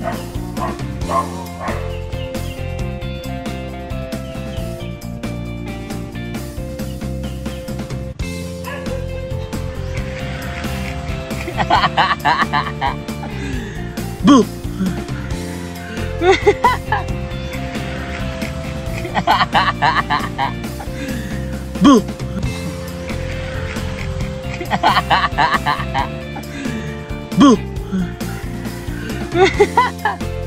Bu. Bu. Bu. Ha ha ha!